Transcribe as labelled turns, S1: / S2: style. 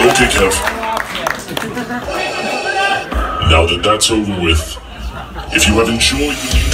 S1: Okay, Kev. Now that that's over with, if you have enjoyed the